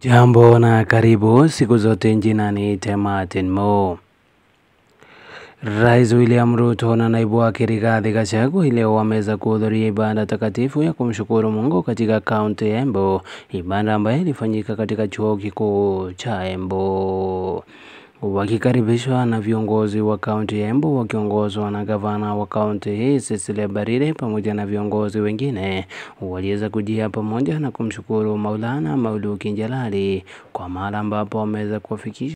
Jambo na karibu siku zote njina ni Martin Mo. Rais William Ruto na naibu wake Rigathi Gachagua leo wameweza kuhudhuria ibada takatifu ya kumshukuru Mungu katika kaunti ya Embu, ibada ambayo ilifanyika katika chuo kikuu cha Embu wakikaribishwa na viongozi wa kaunti ya Embu wakiongozwa na gavana wa kaunti hii Cecily Barire pamoja na viongozi wengine. Waliweza kujia pamoja na kumshukuru Maulana Mauluki Njalali kwa mara ambapo wameweza kuwafikisha